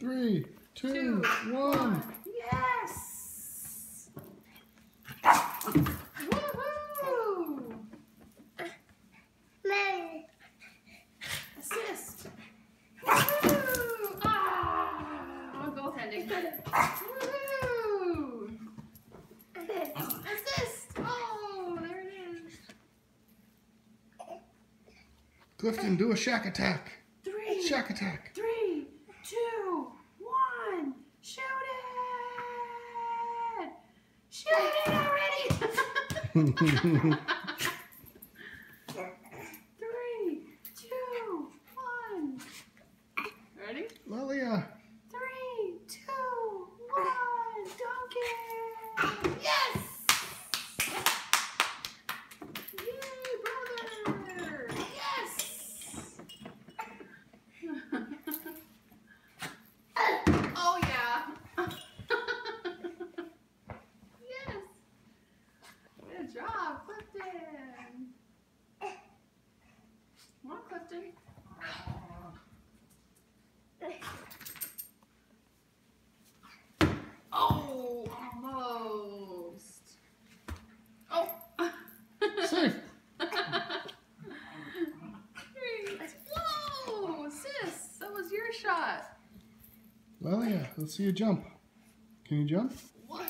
three, two, one. Yes! Woohoo! Assist! Woohoo! Ah! Goaltending. Woohoo! Assist! Oh, there it is. Clifton, do a Shaq attack. Three, Shaq attack. three, two, one. Shoot it! Shoot it already! Three, two, one. Ready? Lilia. Three, two, one. Duncan! Yes! Yay, brother! Yes! oh, yeah. yes! Good job, Clifton! Come on, Clifton. Oh, almost. Oh. Safe. Great. Whoa, sis, that was your shot. Lilia, let's see you jump. Can you jump? Whoa.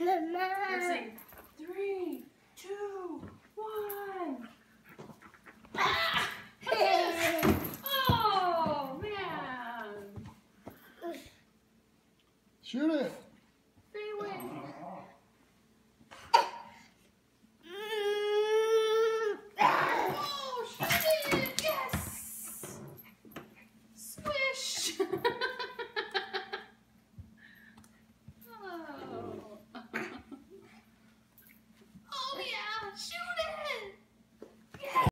Let's sing. Three, two, one. Ah! Oh, man. Shoot it.